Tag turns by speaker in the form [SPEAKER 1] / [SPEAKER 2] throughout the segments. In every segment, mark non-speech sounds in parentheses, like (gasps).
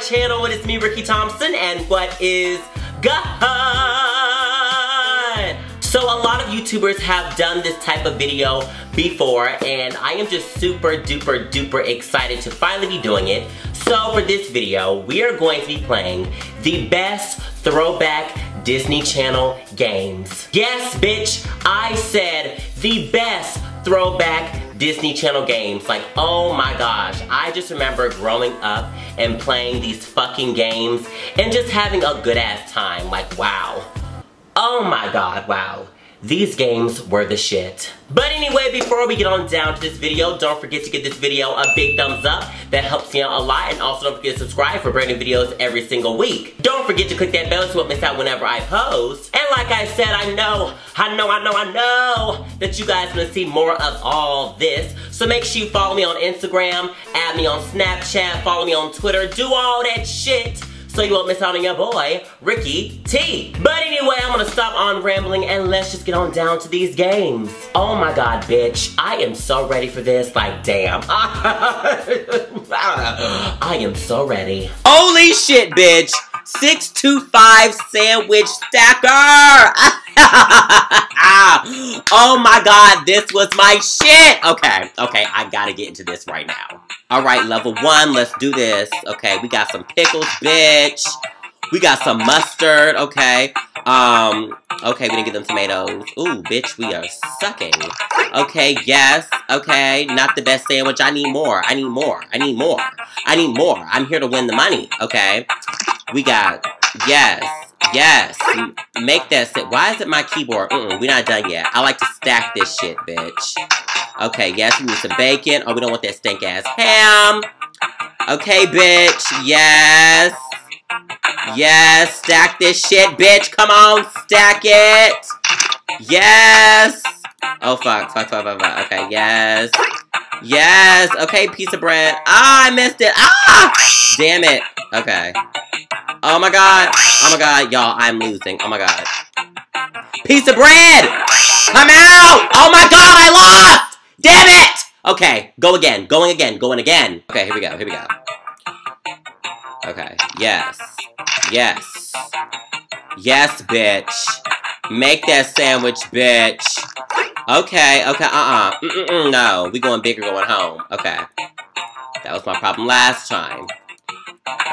[SPEAKER 1] channel. It is me, Rickey Thompson, and what is good? So a lot of YouTubers have done this type of video before, and I am just super duper duper excited to finally be doing it. So for this video, we are going to be playing the best throwback Disney Channel games. Yes, bitch, I said the best throwback Disney Channel games. Like, oh my gosh, I just remember growing up and playing these fucking games and just having a good ass time. Like, wow. Oh my god, wow. These games were the shit. But anyway, before we get on down to this video, don't forget to give this video a big thumbs up. That helps me out a lot. And also don't forget to subscribe for brand new videos every single week. Don't forget to click that bell so you won't miss out whenever I post. And like I said, I know, I know, I know, I know that you guys want to see more of all this. So make sure you follow me on Instagram, add me on Snapchat, follow me on Twitter, do all that shit so you won't miss out on your boy, Rickey T. But anyway, I'm gonna stop on rambling and let's just get on down to these games. Oh my god, bitch. I am so ready for this, like damn. (laughs) I am so ready. Holy shit, bitch! 625 sandwich stacker! (laughs) oh my god, this was my shit! Okay, okay, I gotta get into this right now. Alright, level one, let's do this. Okay, we got some pickles, bitch. We got some mustard, okay. Um, okay, we didn't get them tomatoes. Ooh, bitch, we are sucking. Okay, yes, okay. Not the best sandwich. I need more. I need more. I need more. I need more. I'm here to win the money, okay. We got, yes, yes. Make that sit. Why is it my keyboard? Mm, -mm we're not done yet. I like to stack this shit, bitch. Okay, yes, we need some bacon. Oh, we don't want that stink ass ham. Okay, bitch. Yes. Yes, stack this shit, bitch. Come on, stack it. Yes. Oh, fuck, fuck, fuck, fuck, fuck. Okay, yes. Yes. Okay, piece of bread. Ah, I missed it. Ah! Damn it. Okay. Oh my god. Oh my god, y'all, I'm losing. Oh my god. Piece of bread! Come out! Oh my god, I lost! Damn it! Okay, go again, going again, going again. Okay, here we go, here we go. Okay, yes. Yes. Yes, bitch. Make that sandwich, bitch. Okay, okay, uh-uh. No, we going big or going home. Okay. That was my problem last time.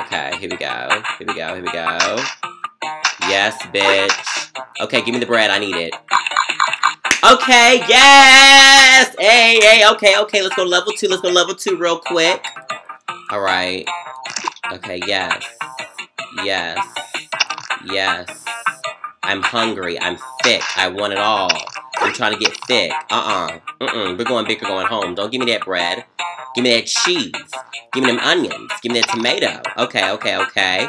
[SPEAKER 1] Okay, here we go. Here we go, here we go. Yes, bitch. Okay, give me the bread. I need it. Okay, yes! Hey, hey, okay, okay. Let's go level two. Let's go level two real quick. Alright. Okay, yes. Yes. Yes. I'm hungry. I'm thick. I want it all. I'm trying to get thick. Uh-uh. Mm-mm. We're going big or going home. Don't give me that bread. Give me that cheese. Give me them onions. Give me that tomato. Okay, okay, okay.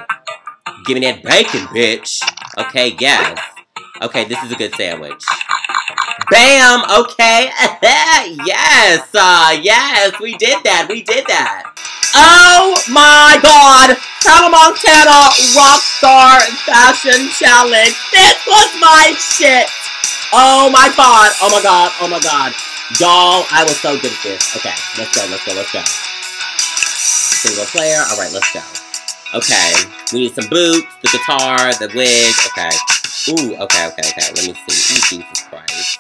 [SPEAKER 1] Give me that bacon, bitch. Okay, yes. Okay, this is a good sandwich. Bam! Okay. (laughs) yes! Uh, yes, we did that. We did that. Oh my god! Hannah Montana Rockstar Fashion Challenge. This was my shit! Oh my god! Oh my god! Oh my god! Y'all, I was so good at this. Okay, let's go, let's go, let's go. Single player. Alright, let's go. Okay, we need some boots, the guitar, the wig. Okay. Ooh, okay, okay, okay. Let me see. Ooh, Jesus Christ.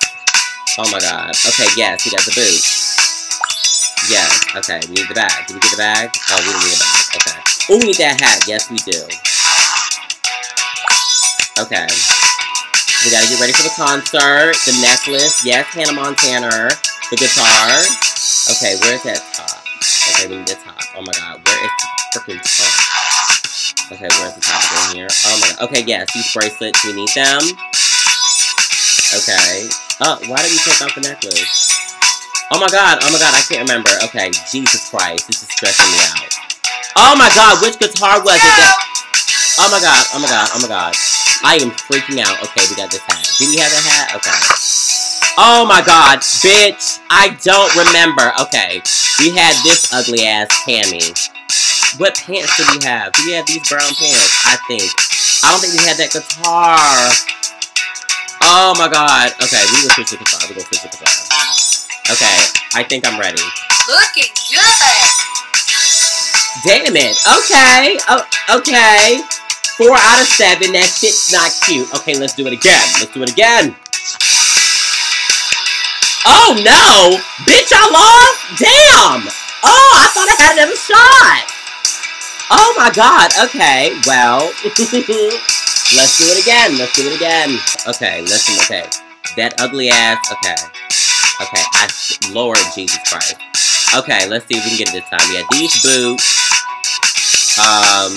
[SPEAKER 1] Oh my god. Okay, yes, he got the boots. Yes, okay, we need the bag. Did we get the bag? Oh, we don't need a bag. Okay. Oh, we need that hat. Yes, we do. Okay. We gotta get ready for the concert. The necklace. Yes, Hannah Montana. The guitar. Okay, where's that top? Okay, we need the top. Oh my god, where is the freaking top? Okay, where's the top? In here. Oh my god. Okay, yes, these bracelets, we need them. Okay. Oh, why did we take off the necklace? Oh my god, oh my god, I can't remember. Okay, Jesus Christ, this is stressing me out. Oh my god, which guitar was it that... Oh my god, oh my god, oh my god. I am freaking out. Okay, we got this hat. Do we have a hat? Okay. Oh my god, bitch. I don't remember. Okay, we had this ugly ass Tammy. What pants did we have? Do we have these brown pants? I think. I don't think we had that guitar. Oh my god. Okay, we go switch the guitar. We go switch the guitar. Okay, I think I'm ready.
[SPEAKER 2] Looking good.
[SPEAKER 1] Damn it. Okay. Oh, okay. Four out of seven. That shit's not cute. Okay, let's do it again. Let's do it again. Oh no! Bitch, I lost? Damn! Oh, I thought I had another shot! Oh my god, okay, well, (laughs) let's do it again, let's do it again. Okay, listen, okay, that ugly ass, okay, okay, I, Lord Jesus Christ. Okay, let's see if we can get it this time. Yeah, these boots, um,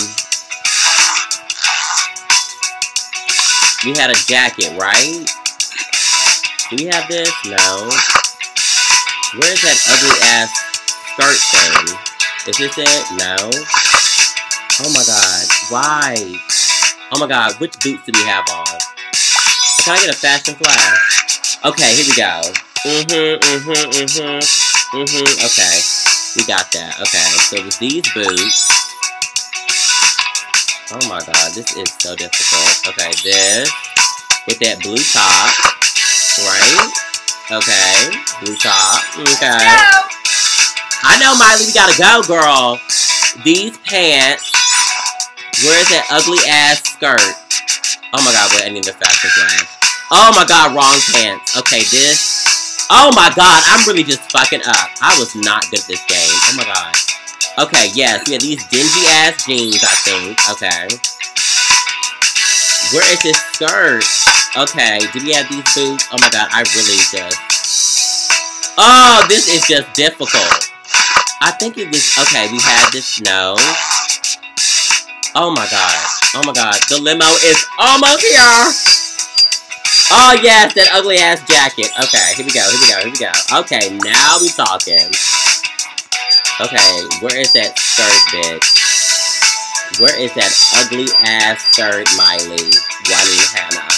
[SPEAKER 1] we had a jacket, right? Do we have this? No. Where's that ugly ass skirt thing? Is this it? No. Oh my god. Why? Oh my god, which boots do we have on? Can I get a fashion flash? Okay, here we go. Mm-hmm, mm-hmm, mm-hmm. Mm-hmm, okay. We got that. Okay, so it was these boots. Oh my god, this is so difficult. Okay, this. With that blue top. Right? Okay. Blue top. Okay. I know, Miley, we gotta go, girl. These pants. Where's that ugly ass skirt? Oh my god, wait, I need the fashion flash. Oh my god, wrong pants. Okay, this. Oh my god, I'm really just fucking up. I was not good at this game. Oh my god. Okay, yes, have these dingy ass jeans, I think. Okay. Where is this skirt? Okay, do we have these boots? Oh my god, I really just... Oh, this is just difficult. I think it was... Okay, we had this... No. Oh my god. Oh my god. The limo is almost here! Oh yes, that ugly ass jacket. Okay, here we go, here we go, here we go. Okay, now we talking. Okay, where is that skirt, bitch? Where is that ugly ass skirt, Miley? Juanita Hannah.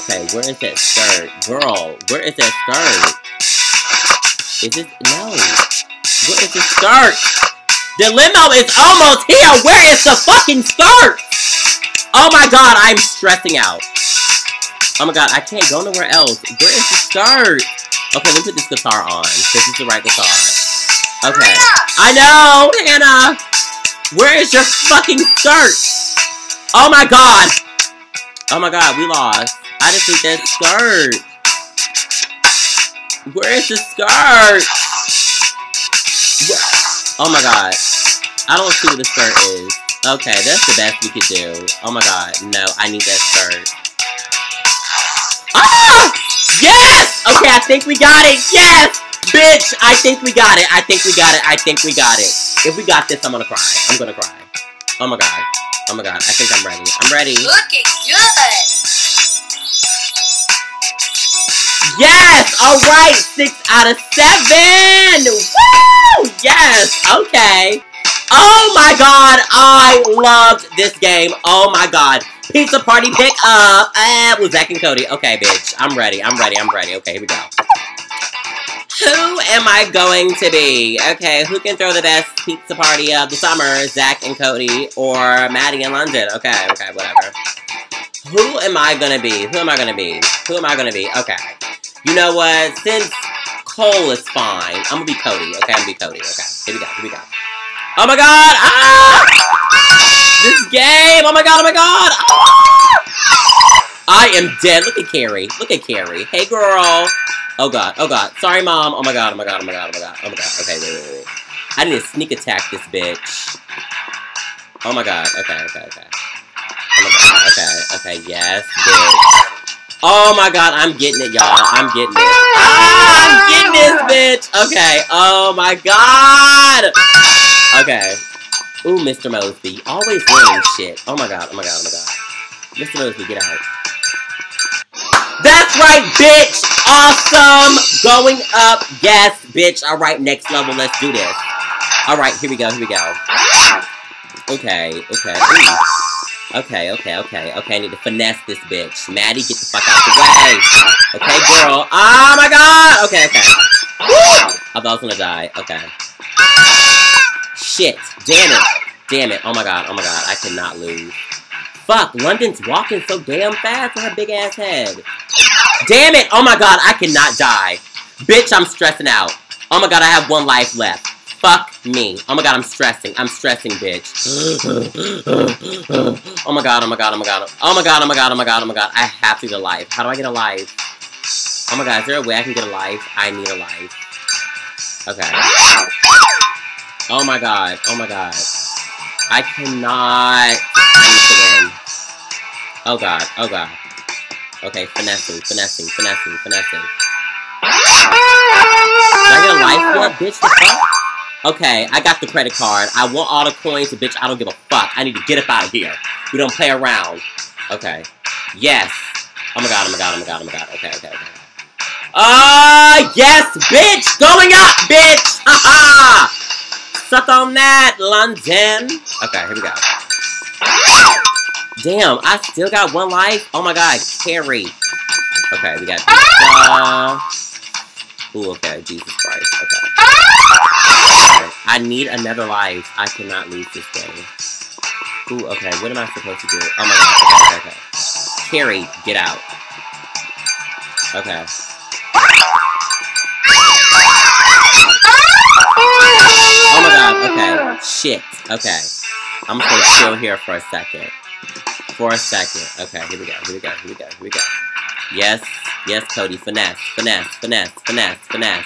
[SPEAKER 1] Okay, where is that skirt? Girl, where is that skirt? Is it? No. Where is the skirt? The limo is almost here! Where is the fucking skirt? Oh my god, I'm stressing out. Oh my god, I can't go nowhere else. Where is the skirt? Okay, let me put this guitar on. This is the right guitar. Okay. I know, Hannah! Where is your fucking skirt? Oh my god! Oh my god, we lost. I just need that skirt. Where is the skirt? Oh my god. I don't see what the skirt is. Okay, that's the best we could do. Oh my god, no, I need that skirt. Ah! Yes! Okay, I think we got it. Yes! Bitch, I think we got it. I think we got it. I think we got it. If we got this, I'm gonna cry. I'm gonna cry. Oh my god. Oh my god. I think I'm ready. I'm ready.
[SPEAKER 2] Looking good.
[SPEAKER 1] Yes! Alright! Six out of seven! Woo! Yes! Okay. Oh my god! I loved this game. Oh my god. Pizza party pick up. Uh, with Zack and Cody. Okay, bitch. I'm ready. I'm ready. I'm ready. Okay, here we go. Who am I going to be? Okay, who can throw the best pizza party of the summer? Zack and Cody or Maddie in London? Okay, okay, whatever. Who am I gonna be? Who am I gonna be? Who am I gonna be? Okay. You know what? Since Cole is fine, I'm gonna be Cody. Okay, I'm gonna be Cody. Okay, here we go. Here we go. Oh my god! Ah! This game! Oh my god! Oh my god! Ah! I am dead. Look at Carey. Look at Carey. Hey, girl. Oh god. Oh god. Sorry, mom. Oh my god. Oh my god. Oh my god. Oh my god. Oh my god. Okay, wait, wait, wait. I need to sneak attack this bitch. Oh my god. Okay, okay, okay. Oh my god. Okay, okay. Yes, bitch. Oh my god, I'm getting it, y'all. I'm getting it. Ah, I'm getting this, bitch. Okay. Oh my god. Okay. Ooh, Mr. Moseby. Always winning shit. Oh my god. Oh my god. Oh my god. Mr. Moseby, get out. That's right, bitch. Awesome. Going up. Yes, bitch. All right, next level. Let's do this. All right, here we go. Here we go. Okay. Okay. Okay, okay, okay, okay, I need to finesse this bitch. Maddie, get the fuck out the way. Okay, girl. Oh my god! Okay, okay. I thought I was gonna die. Okay. Shit. Damn it. Damn it. Oh my god, oh my god. I cannot lose. Fuck, London's walking so damn fast with her big ass head. Damn it! Oh my god, I cannot die. Bitch, I'm stressing out. Oh my god, I have one life left. Fuck me. Oh my god, I'm stressing. I'm stressing, bitch. oh my god, oh my god, oh my god. Oh my god, oh my god, oh my god, oh my god. I have to get a life. How do I get a life? Oh my god, is there a way I can get a life? I need a life. Okay. Oh my god, oh my god. I cannot. Oh god, oh god. Okay, finessing, finessing, finessing, finessing. I get a life for it, bitch? The fuck? Okay, I got the credit card. I want all the coins, bitch. I don't give a fuck. I need to get up out of here. We don't play around. Okay. Yes. Oh my god, oh my god, oh my god, oh my god. Okay, okay, okay. Uh, yes, bitch! Going up, bitch! Haha! Suck on that, London. Okay, here we go. Damn, I still got one life? Oh my god, Carey. Okay, we got uh, Ooh, okay, Jesus Christ. Okay. I need another life. I cannot lose this game. Ooh, okay, what am I supposed to do? Oh my god, okay, okay, okay. Carey, get out. Okay. Oh my god, okay. Shit. Okay. I'm gonna chill here for a second. For a second. Okay, here we go, here we go, here we go, here we go. Yes, yes, Cody. Finesse, finesse, finesse, finesse, finesse.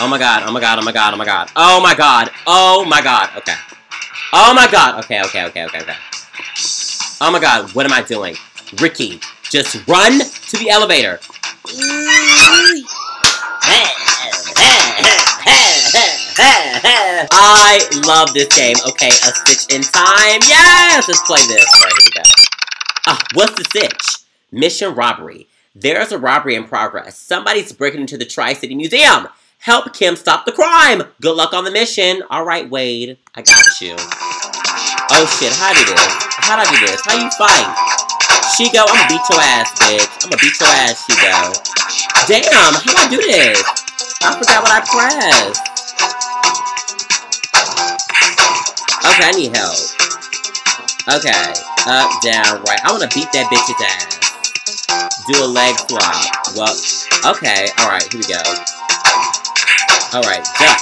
[SPEAKER 1] Oh my god, oh my god, oh my god, oh my god. Oh my god, oh my god, okay. Oh my god, okay, okay, okay, okay, okay. Oh my god, what am I doing? Rickey, just run to the elevator. (laughs) I love this game. Okay, a stitch in time. Yes! Let's play this. Alright, here we go. Ah, what's the stitch? Mission robbery. There's a robbery in progress. Somebody's breaking into the Tri-City Museum. Help Kim stop the crime. Good luck on the mission. Alright, Wade. I got you. Oh shit, how do I do this? How do I do this? How you fight? Shego, I'm gonna beat your ass, bitch. I'm gonna beat your ass, Shego. Damn, how do I do this? I forgot what I pressed. Okay, I need help. Okay, up, down, right. I wanna beat that bitch's ass do a leg flop. Well, okay, alright, here we go. Alright, duck.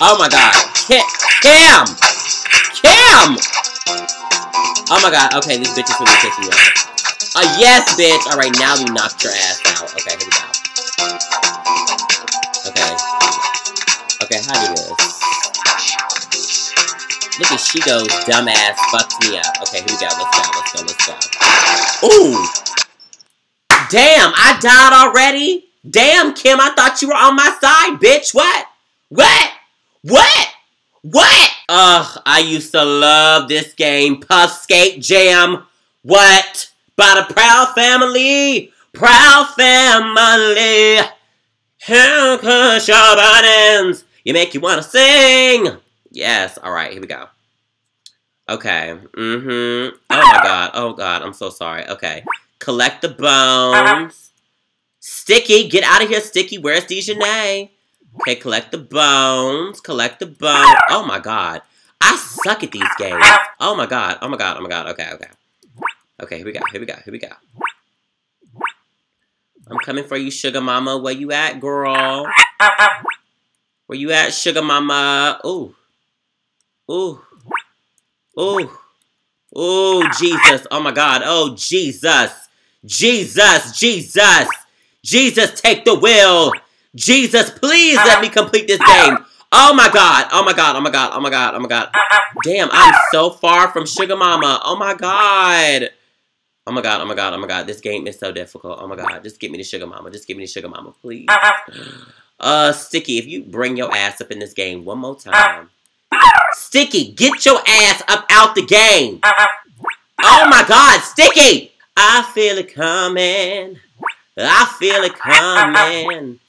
[SPEAKER 1] Oh my god. Cam! Cam! Oh my god, okay, this bitch is really pissing me off. Uh, yes, bitch! Alright, now we knocked your ass out. Okay, here we go. Okay. Okay, how do this? Look at Shego's dumbass fucked me up. Okay, here we go. Let's go, let's go, let's go. Ooh! Damn, I died already? Damn, Kim, I thought you were on my side, bitch. What? What? What? What? Ugh, I used to love this game. Puff Skate Jam. What? By the Proud Family. Proud Family. How cush your buttons. You make you want to sing. Yes, alright, here we go. Okay, mm-hmm. Oh my god, oh god, I'm so sorry. Okay. Collect the bones. Sticky, get out of here, Sticky. Where's Dijonay? Okay, collect the bones. Collect the bones. Oh my god. I suck at these games. Oh my god. Oh my god. Oh my god. Okay, okay. Okay, here we go. Here we go. Here we go. I'm coming for you, Sugar Mama. Where you at, girl? Where you at, Sugar Mama? Ooh. Ooh. Ooh. Ooh, Jesus. Oh my god. Oh, Jesus. Jesus, Jesus, Jesus, take the wheel. Jesus, please let me complete this game. Oh my god, oh my god, oh my god, oh my god, oh my god. Damn, I'm so far from Sugar Mama. Oh my god. Oh my god, oh my god, oh my god. This game is so difficult. Oh my god, just get me to Sugar Mama. Just give me to Sugar Mama, please. Uh, Sticky, if you bring your ass up in this game one more time. Sticky, get your ass up out the game. Uh-huh. Oh my god, Sticky! I feel it coming. I feel it coming.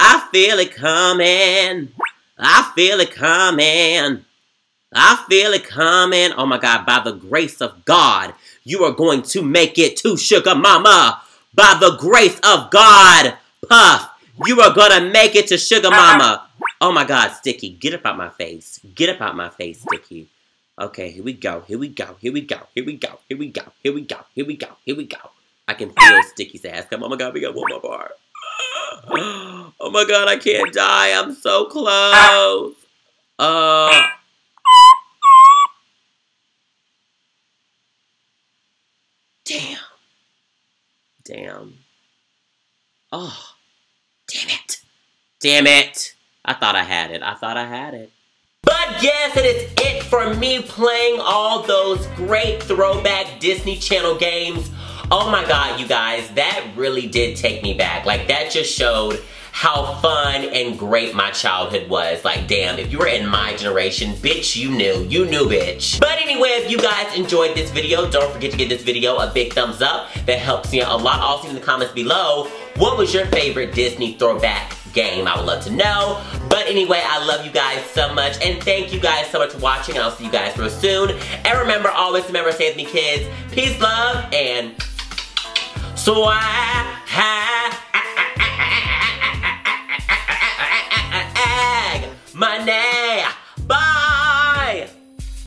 [SPEAKER 1] I feel it coming. I feel it coming. I feel it coming. Oh my God, by the grace of God, you are going to make it to Sugar Mama. By the grace of God, Puff, you are going to make it to Sugar uh-huh. Mama. Oh my God, Sticky, get up out my face. Get up out my face, Sticky. Okay, here we go, here we go, here we go, here we go, here we go, here we go, here we go, here we go. I can feel Sticky's ass come. Oh my god, we got one more bar. (gasps) Oh my god, I can't die. I'm so close. Uh. Damn. Damn. Oh. Damn it. Damn it. I thought I had it. I thought I had it. But yes, it is it for me playing all those great throwback Disney Channel games. Oh my god, you guys, that really did take me back. Like, that just showed how fun and great my childhood was. Like, damn, if you were in my generation, bitch, you knew. You knew, bitch. But anyway, if you guys enjoyed this video, don't forget to give this video a big thumbs up. That helps me out a lot. Also, in the comments below, what was your favorite Disney throwback game? I would love to know. But anyway, I love you guys so much. And thank you guys so much for watching. And I'll see you guys real soon. And remember, always remember, with me, kids. Peace, love, and swag. Name.